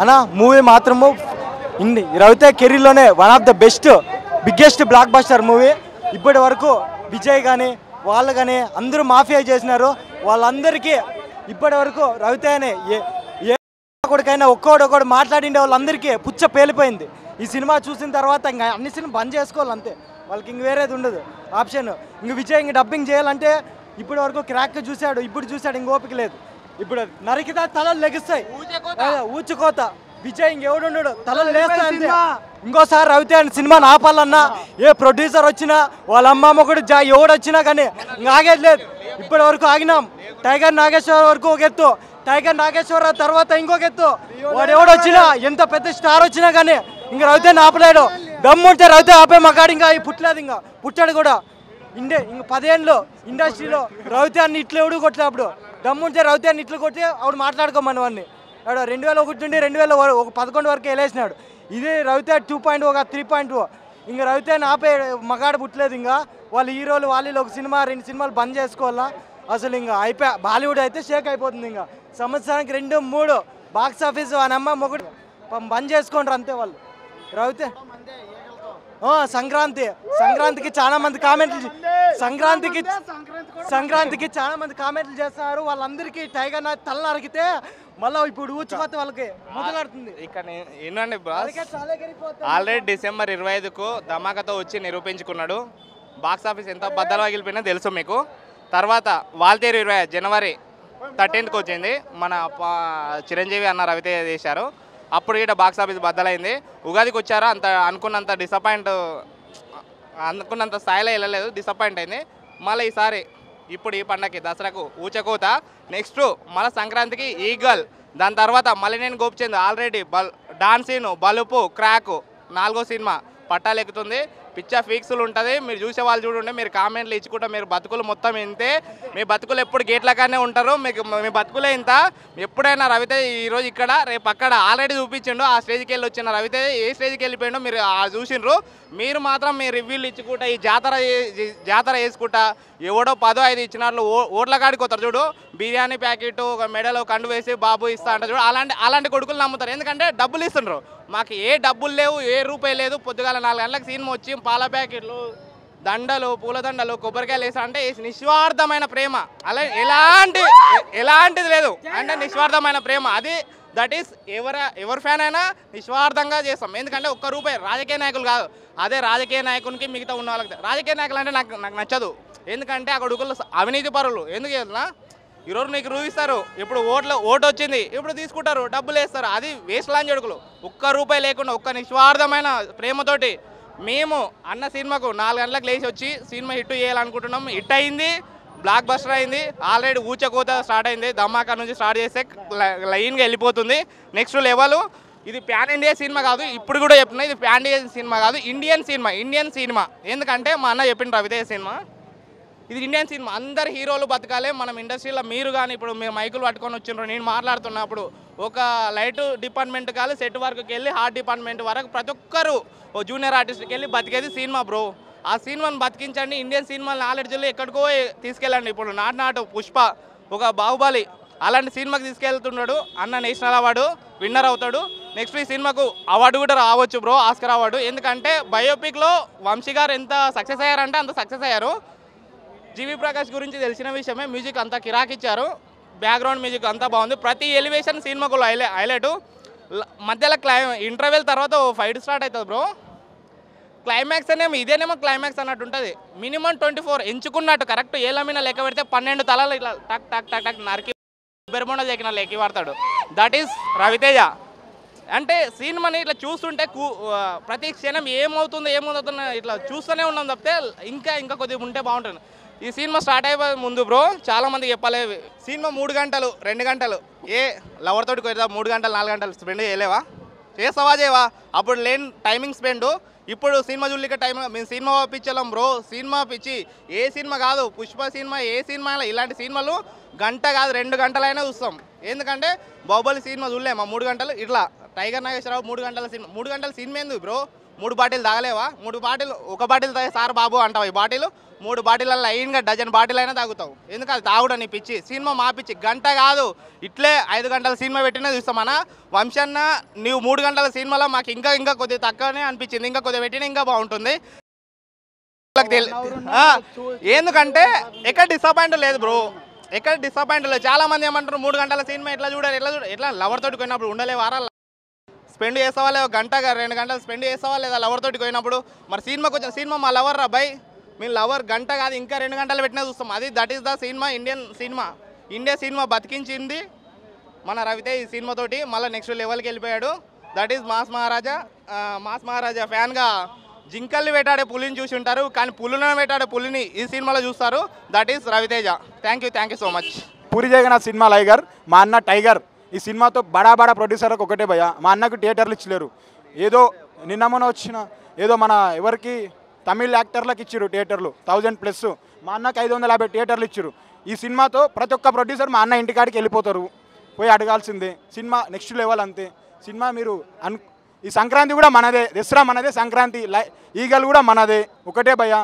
అన్న మూవీ మాత్రము రవితే కెరీర్లోనే one of the best biggest blockbuster movie. ఇప్పటి వరకు విజయ్ కానీ వాళ్ళు కానీ అందరూ మాఫియా చేసినారు. వాళ్ళందరికీ ఇప్పటి వరకు రవితే అనే ఏ ఏ కొడుకైనా ఒక్కోడు ఒక్కోడు మాట్లాడిండే వాళ్ళందరికీ పుచ్చ పేలిపోయింది. ఈ సినిమా చూసిన తర్వాత ఇంకా అన్ని సినిమా బంద్ చేసుకోవాలి అంతే. వాళ్ళకి ఇంక వేరేది ఉండదు. ఆప్షన్. ఇంక విజయ్ ఇంక డబ్బింగ్ చేయాలంటే ఇప్పటి వరకు క్రాక్ చూశాడు ఇప్పుడు చూశాడు ఇంక ఓపిక లేదు. ఇప్పుడు నరికితే తలలు లెగిస్తాయి. ఊచుకోత. విజయ్ ఇంకెవడు ఉండడు తలలు లేస్తాయి ఇంకోసారి రవితే అని సినిమా ఆపాలన్నా ఏ ప్రొడ్యూసర్ వచ్చినా వాళ్ళ అమ్మ ఒకటి జా ఎవడు వచ్చినా కానీ ఇంక ఆగేది లేదు. ఇప్పటి వరకు ఆగినాం. టైగర్ నాగేశ్వర వరకు ఒక ఎత్తు. టైగర్ నాగేశ్వరరావు తర్వాత ఇంకొక ఎత్తు. వాడు ఎవడు వచ్చినా ఎంత పెద్ద స్టార్ వచ్చినా కానీ ఇంక రవితే ఆపలేడు. దమ్ముంటే రవితే ఆపే మగాడు ఇంకా పుట్టలేదు ఇంకా. పుట్టాడు కూడా. ఇండే ఇంక పదేళ్ళు ఇండస్ట్రీలో రవితే అన్ని ఇట్లు ఎవడు కొట్టలే అప్పుడు దమ్ముంటే రౌతే అన్ని ఇట్లు కొట్టి ఆవిడ మాట్లాడుకోమని వాడిని. రెండు వేల ఒకటి నుండి రెండు వేల ఒక పదకొండు వరకు వెళ్ళేసినాడు ఇది రవితే టూ పాయింట్ ఒక త్రీ పాయింట్ ఇంకా రవితే ఆపే మగాడు పుట్టలేదు ఇంకా. వాళ్ళు హీరోలు వాళ్ళు ఒక సినిమా రెండు సినిమాలు బంద్ చేసుకోవాలా? అసలు ఇంకా అయిపోయా బాలీవుడ్ అయితే షేక్ అయిపోతుంది ఇంకా. సంవత్సరానికి రెండు మూడు. బాక్స్ ఆఫీస్ అని అమ్మ మొగుడు బంద్ చేసుకోండి అంతే వాళ్ళు. రవితే సంక్రాంతి. సంక్రాంతికి చాలా మంది కామెంట్లు సంక్రాంతికి సంక్రాంతికి చాలా మంది కామెంట్లు చేస్తున్నారు. వాళ్ళందరికీ టైగర్ తల నరికితే మళ్ళీ ఇప్పుడు ఊచిపోతే వాళ్ళకి ముదలాడుతుంది ఇక్కడ ఏంటండి. ఆల్రెడీ డిసెంబర్ ఇరవై ఐదుకు ధమాకాతో వచ్చి నిరూపించుకున్నాడు. బాక్స్ ఆఫీస్ ఎంత బద్దలు పగిలిపోయినా తెలుసు మీకు. తర్వాత వాల్తేరు ఇరవై జనవరి థర్టీన్త్కి వచ్చింది. మన చిరంజీవి అన్న రవితేజ చేశారు. అప్పుడు ఇక్కడ బాక్స్ ఆఫీస్ బద్దలైంది. ఉగాదికి వచ్చారా? అంత అనుకున్నంత డిసప్పాయింట్ అనుకున్నంత స్థాయిలో వెళ్ళలేదు. డిసప్పాయింట్ అయింది. మళ్ళీ ఈసారి ఇప్పుడు ఈ పండగకి దసరాకు ఊచకోత. నెక్స్ట్ మళ్ళీ సంక్రాంతికి ఈగల్. దాని తర్వాత మళ్ళీ నేను గోపిచంద్. ఆల్రెడీ బల్ డాన్సీను బలుపు క్రాకు నాలుగో సినిమా పట్టాలెక్కుతుంది పిచ్చా ఫీక్స్లు ఉంటుంది. మీరు చూసే వాళ్ళు చూడండి మీరు కామెంట్లు ఇచ్చుకుంటా మీరు బతుకులు మొత్తం ఇంతే. మీ బతుకులు ఎప్పుడు గేట్లకానే ఉంటారు. మీకు మీ బతుకులే ఇంత. ఎప్పుడైనా రవితే ఈరోజు ఇక్కడ రేపు అక్కడ ఆల్రెడీ చూపించిండు ఆ స్టేజ్కి వెళ్ళి వచ్చిన రవితే ఏ స్టేజ్కి వెళ్ళిపోయిండో మీరు ఆ చూసిండ్రు. మీరు మాత్రం మీ రివ్యూలు ఇచ్చుకుంటా ఈ జాతర జాతర వేసుకుంటా ఎవడో పదో ఐదు ఇచ్చినట్లు ఓ- ఓట్ల కాడికి వస్తారు చూడు. బిర్యానీ ప్యాకెట్ ఒక మెడలో కండు వేసి బాబు ఇస్తా అంట చూడు. అలాంటి అలాంటి కొడుకులు నమ్ముతారు. ఎందుకంటే డబ్బులు ఇస్తుండ్రు. మాకు ఏ డబ్బులు లేవు ఏ రూపాయి లేదు. పొద్దుగాల నాలుగు గంటలకు సినిమా వచ్చి పాల ప్యాకెట్లు దండలు పూలదండలు కొబ్బరికాయలు వేసా అంటే నిస్వార్థమైన ప్రేమ. అలా ఎలాంటి ఎలాంటిది లేదు. అంటే నిస్వార్థమైన ప్రేమ. అది దట్ ఈస్ ఎవర ఎవరి ఫ్యాన్ అయినా నిస్వార్థంగా చేస్తాం. ఎందుకంటే ఒక్క రూపాయి రాజకీయ నాయకులు కాదు. అదే రాజకీయ నాయకునికి మిగతా ఉన్న వాళ్ళకి రాజకీయ నాయకులు అంటే నాకు నాకు నచ్చదు. ఎందుకంటే అక్కడ ఒకళ్ళు అవినీతి పరులు. ఎందుకు చేస్తున్నా? ఈరోజు నీకు రూపిస్తారు. ఇప్పుడు ఓట్లో ఓటు వచ్చింది. ఇప్పుడు తీసుకుంటారు. డబ్బులు వేస్తారు. అది వేస్ట్ లాంటి అడుగులు ఒక్క రూపాయి లేకుండా ఒక్క నిస్వార్థమైన ప్రేమతోటి మేము అన్న సినిమాకు నాలుగు గంటలకు లేచి వచ్చి సినిమా హిట్ చేయాలనుకుంటున్నాం. హిట్ అయింది. బ్లాక్ బస్టర్ అయింది. ఆల్రెడీ ఊచకోత స్టార్ట్ అయింది. ధమాకా నుంచి స్టార్ట్ చేస్తే లైన్గా వెళ్ళిపోతుంది. నెక్స్ట్ లెవెల్ ఇది ప్యాన్ ఇండియా సినిమా కాదు. ఇప్పుడు కూడా చెప్తున్నా. ఇది ప్యాన్ ఇండియా సినిమా కాదు. Indian cinema. Indian cinema. ఎందుకంటే మా అన్న చెప్పిన రవితేజ సినిమా. ఇది ఇండియన్ సినిమా. అందరు హీరోలు బతకాలే. మనం ఇండస్ట్రీలో మీరు కానీ ఇప్పుడు మీరు మైకులు పట్టుకొని వచ్చిండ్రు నేను మాట్లాడుతున్నప్పుడు ఒక లైట్ డిపార్ట్మెంట్ కాదు సెట్ వర్క్కి వెళ్ళి హార్ట్ డిపార్ట్మెంట్ వరకు ప్రతి ఒక్కరు ఓ జూనియర్ ఆర్టిస్ట్కి వెళ్ళి బతికేది సినిమా బ్రో. ఆ సినిమాని బతికించండి ఇండియన్ సినిమా నాలెడ్జ్లో ఎక్కడికో తీసుకెళ్ళండి. ఇప్పుడు నాటు నాటు పుష్ప ఒక బాహుబలి అలాంటి సినిమాకి తీసుకెళ్తున్నాడు. అన్న నేషనల్ అవార్డు విన్నర్ అవుతాడు. నెక్స్ట్ ఈ సినిమాకు అవార్డు కూడా రావచ్చు బ్రో. Oscar award. ఎందుకంటే బయోపిక్లో వంశీ గారు ఎంత సక్సెస్ అయ్యారంటే అంత సక్సెస్ అయ్యారు. జీవి ప్రకాష్ గురించి తెలిసిన విషయమే మ్యూజిక్ అంతా కిరాకిచ్చారు. బ్యాక్గ్రౌండ్ మ్యూజిక్ అంతా బాగుంది. ప్రతి ఎలివేషన్ సినిమాకు హైలై హైలైట్ మధ్యలో క్లై ఇంటర్వెల్ తర్వాత ఫైట్ స్టార్ట్ అవుతుంది బ్రో క్లైమాక్స్ అనేమో ఇదేనేమో క్లైమాక్స్ అన్నట్టు ఉంటుంది. మినిమం ట్వంటీ ఫోర్ ఎంచుకున్నట్టు కరెక్ట్ ఏళ్ళ మీద లెక్క పెడితే పన్నెండు తలలు ఇట్లా టక్ టక్ టక్ టక్ నరికి బెరమొండ చెక్కిన లెక్కి వాడతాడు. That is Ravi Teja. అంటే సినిమాని ఇట్లా చూస్తుంటే కూ ప్రతి క్షణం ఏమవుతుందో ఏమవుతుందో ఇట్లా చూస్తూనే ఉన్నాం తప్పితే ఇంకా ఇంకా కొద్దిగా ఉంటే బాగుంటుంది. ఈ సినిమా స్టార్ట్ అయిపోయే ముందు బ్రో చాలా మంది చెప్పాలి సినిమా మూడు గంటలు రెండు గంటలు. ఏ లవర్ తోటి కొద్దిగా మూడు గంటలు నాలుగు గంటలు స్పెండ్ చేయలేవా? చేస్తావా చేయవా? అప్పుడు లేని టైమింగ్ స్పెండ్ ఇప్పుడు సినిమా చూడలేక టైం మేము సినిమా పిచ్చలం బ్రో. సినిమా పిచ్చి. ఏ సినిమా కాదు పుష్ప సినిమా ఏ సినిమా ఇలాంటి సినిమాలు గంట కాదు రెండు గంటలైనా చూస్తాం. ఎందుకంటే బాహుబలి సినిమా చూడలేమా మూడు గంటలు ఇట్లా. టైగర్ నాగేశ్వరరావు మూడు గంటల సినిమా మూడు గంటల సినిమా ఏంది బ్రో? మూడు బాటిల్ తాగలేవా? మూడు బాటిల్ ఒక బాటిల్ తాగే సార్ బాబు అంటావు ఈ బాటిల్. మూడు బాటిల్ లైన్గా డజన్ బాటిల్ అయినా తాగుతావు. ఎందుకు అది తాగుడు నీ పిచ్చి? సినిమా మా పిచ్చి. గంట కాదు. ఇట్లే ఐదు గంటల సినిమా పెట్టినా చూస్తామన్నా వంశన్న నీవు మూడు గంటల సినిమాలో మాకు ఇంకా ఇంకా కొద్దిగా తక్కువనే అనిపించింది. ఇంకా కొద్దిగా పెట్టినా ఇంకా బాగుంటుంది. ఎందుకంటే ఎక్కడ డిసప్పాయింట్ లేదు బ్రో. ఎక్కడ డిసప్పాయింట్ లేదు. చాలా మంది ఏమంటారు మూడు గంటల సినిమా ఎట్లా చూడాలి ఎట్లా చూడాలి? ఎట్లా లవర్ తోటి కొన్నప్పుడు ఉండలే వారాలు స్పెండ్ చేసావా లేదా? గంట రెండు గంటలు స్పెండ్ చేస్తావా లేదా? లవర్ తోటి పోయినప్పుడు? మరి సినిమాకి వచ్చిన సినిమా మా లవర్ రా బై. మీ లవర్ గంట కాదు ఇంకా రెండు గంటలు పెట్టినా చూస్తాం. అది that is the cinema Indian cinema India cinema బతికించింది మన రవితే ఈ సినిమాతోటి మళ్ళీ నెక్స్ట్ లెవెల్కి వెళ్ళిపోయాడు. That is mass Maharaja. Mass Maharaja ఫ్యాన్గా జింకల్ని వేటాడే పులిని చూసి ఉంటారు. కానీ పులులను వేటాడే పులిని ఈ సినిమాలో చూస్తారు. That is Ravi Teja. Thank you thank you so much Puri Jagannadh cinema Liger. మా అన్న టైగర్. ఈ సినిమాతో బడా బడా ప్రొడ్యూసర్లకు ఒకటే భయ. మా అన్నకు థియేటర్లు ఇచ్చలేరు. ఏదో నిన్న మొన్న వచ్చిన ఏదో మన ఎవరికి తమిళ్ యాక్టర్లకు ఇచ్చారు థియేటర్లు థౌజండ్ ప్లస్. మా అన్నకు ఐదు వందల యాభై థియేటర్లు ఇచ్చారు ఈ సినిమాతో ప్రతి ఒక్క ప్రొడ్యూసర్ మా అన్న ఇంటికాడికి వెళ్ళిపోతారు. పోయి అడగాల్సిందే. సినిమా నెక్స్ట్ లెవెల్ అంతే. సినిమా మీరు అన్ ఈ సంక్రాంతి కూడా మనదే. దసరా మనదే సంక్రాంతి లై ఈగలు కూడా మనదే. ఒకటే భయ.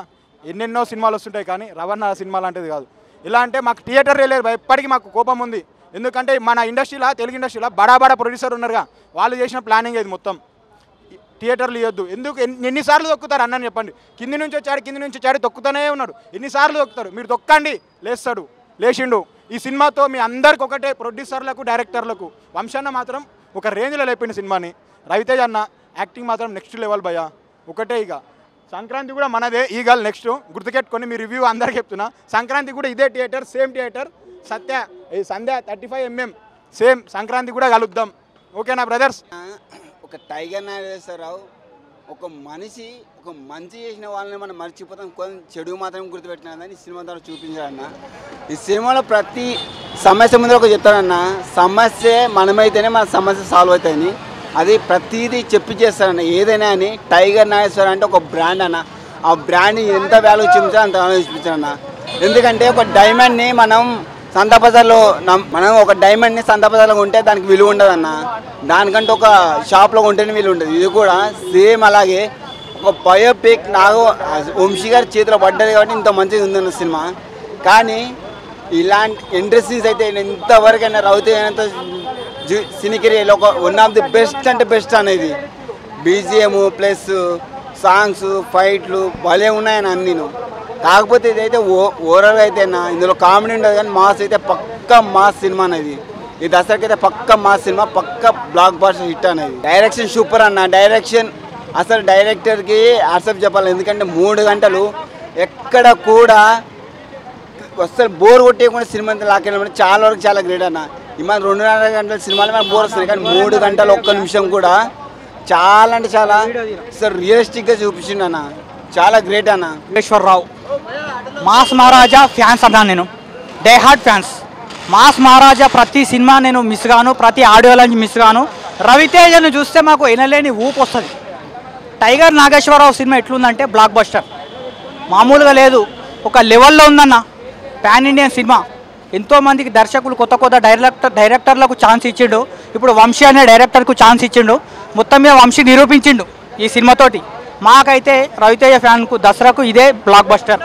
ఎన్నెన్నో సినిమాలు వస్తుంటాయి కానీ రవణ సినిమా లాంటిది కాదు. ఇలా అంటే మాకు థియేటర్ వెళ్ళేది భయ ఎప్పటికీ మాకు కోపం ఉంది. ఎందుకంటే మన ఇండస్ట్రీలో తెలుగు ఇండస్ట్రీలో బడా బడా ప్రొడ్యూసర్ ఉన్నారుగా. వాళ్ళు చేసిన ప్లానింగ్ ఇది మొత్తం? థియేటర్లు ఇవ్వద్దు ఎందుకు? ఎన్నిసార్లు తొక్కుతారు? అన్నని చెప్పండి. కింది నుంచి వచ్చాడు కింది నుంచి వచ్చాడు తొక్కుతూనే ఉన్నాడు. ఎన్నిసార్లు తొక్కుతారు? మీరు తొక్కండి. లేస్తాడు. లేచిండు. ఈ సినిమాతో మీ అందరికి ఒకటే ప్రొడ్యూసర్లకు డైరెక్టర్లకు వంశన్న మాత్రం ఒక రేంజ్లో లేపిండు సినిమాని. రవితేజ్ అన్న యాక్టింగ్ మాత్రం నెక్స్ట్ లెవెల్ భయ ఒకటే ఇక. సంక్రాంతి కూడా మనదే. ఈగల్ నెక్స్ట్ గుర్తుకెట్టుకొని మీ రివ్యూ అందరికి చెప్తున్నా. సంక్రాంతి కూడా ఇదే థియేటర్ సేమ్ థియేటర్ సత్య ఈ Sandhya thirty five MM same Sankranti కూడా కలుద్దాం. ఓకేనా బ్రదర్స్? ఒక టైగర్ నాగేశ్వరరావు ఒక మనిషి ఒక మంచి చేసిన వాళ్ళని మనం మర్చిపోతాం. కొంచెం చెడు మాత్రం గుర్తుపెట్టినదని ఈ సినిమా ద్వారా చూపించాడన్న ఈ సినిమాలో ప్రతి సమస్య ముందు ఒక చెప్తాడన్న సమస్య మనమైతేనే మన సమస్య సాల్వ్ అవుతాయని. అది ప్రతిదీ చెప్పి చేస్తాడన్న ఏదైనా అని టైగర్ నాగేశ్వర అంటే ఒక బ్రాండ్ అన్న. ఆ బ్రాండ్ ఎంత వాల్యూ చూపించాలో అంత వాల్యూ చూపించాడన్న ఎందుకంటే ఒక డైమండ్ని మనం సంత బజార్లో నమ్- మనం ఒక డైమండ్ని సంత బజార్లో కొంటే దానికి విలువ ఉండదు అన్న దానికంటే ఒక షాప్లో కొంటేనే విలువ ఉంటుంది ఇది కూడా సేమ్ అలాగే ఒక బయోపిక్ నాకు వంశీ గారి చేతిలో పడ్డది కాబట్టి ఇంత మంచిగా ఉందన్న సినిమా. కానీ ఇలాంటి ఇండస్ట్రీస్ అయితే ఎంతవరకైనా రౌతే అయినంత సినికిరియలో ఒక వన్ ఆఫ్ ది బెస్ట్ అంటే బెస్ట్ అనేది బీజిఎం ప్లస్ సాంగ్స్ ఫైట్లు భలే ఉన్నాయని అన్నీను. కాకపోతే ఇదైతే ఓ ఓవరాల్గా అయితే ఇందులో కామెడీ ఉండదు కానీ మాస్ అయితే పక్క మాస్ సినిమా అనేది. ఈ దసరాకి అయితే పక్క మాస్ సినిమా పక్క బ్లాక్ బాస్టర్ హిట్ అనేది. డైరెక్షన్ సూపర్ అన్న. డైరెక్షన్ అసలు డైరెక్టర్కి యాక్సెప్ట్ చెప్పాలి. ఎందుకంటే మూడు గంటలు ఎక్కడ కూడా అసలు బోర్ కొట్టేయకుండా సినిమా అంతా లాకెళ్ళడం చాలా వరకు చాలా గ్రేట్ అన్న. ఈ మన రెండున్నర గంటల సినిమాలు మనకు బోర్ వస్తుంది కానీ మూడు గంటలు ఒక్క నిమిషం కూడా చాలా అంటే చాలా అసలు రియలిస్టిక్గా చూపించిండు అన్న. చాలా గ్రేట్ అన్న. రావు మాస్ మహారాజా ఫ్యాన్స్ అన్నాను నేను. Die hard fans. Mass Maharaja ప్రతి సినిమా నేను మిస్ గాను ప్రతి ఆడియో లాంచ్ మిస్ గాను. రవితేజను చూస్తే మాకు వినలేని ఊపు వస్తుంది. టైగర్ నాగేశ్వరరావు సినిమా ఎట్లుందంటే బ్లాక్ బస్టర్ మామూలుగా లేదు. ఒక లెవెల్లో ఉందన్న. Pan Indian cinema. ఎంతోమందికి దర్శకులు కొత్త కొత్త డైరెక్టర్ డైరెక్టర్లకు ఛాన్స్ ఇచ్చిండు. ఇప్పుడు వంశీ అనే డైరెక్టర్కు ఛాన్స్ ఇచ్చిండు. మొత్తం మీద వంశీ నిరూపించిండు ఈ సినిమాతోటి మాకైతే రవితేజ ఫ్యాన్కు దసరాకు ఇదే block buster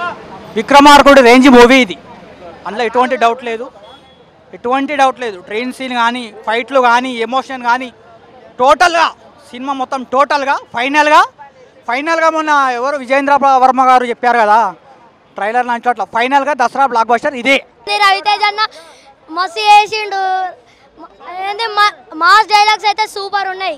Vikramarkudu range movie ఇది. అందులో ఎటువంటి డౌట్ లేదు. ఎటువంటి డౌట్ లేదు. ట్రైన్ సీన్ కానీ ఫైట్లు కానీ ఎమోషన్ కానీ టోటల్గా సినిమా మొత్తం టోటల్గా ఫైనల్గా ఫైనల్గా మొన్న ఎవరు విజయేంద్ర వర్మ గారు చెప్పారు కదా ట్రైలర్ లాంటి అట్లా ఫైనల్గా దసరా బ్లాక్ బస్టర్ ఇదే. రవితేజ్ అన్న? మస్తు చేసిండు. మాస్ డైలాగ్స్ అయితే సూపర్ ఉన్నాయి.